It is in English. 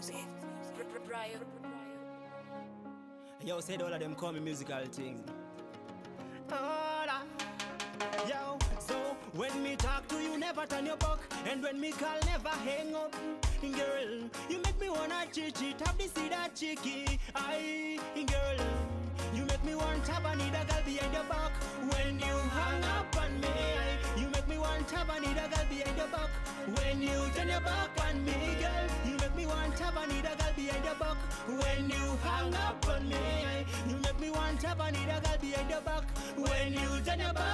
music. Yo, said all of them call me musical thing. Hola. Yo, so when me talk to you, never turn your back. And when me call, never hang up. Girl, you make me wanna cheat cheat, have this see that cheeky. Aye, girl, you make me want to have a need a girl behind your back. When you hang up on me, you make me want to have need a girl behind your back. When you turn your back on me, girl, me want have a need a girl behind your back. When you hang up on me, you make me want to have a need a girl behind your back. When you turn your back.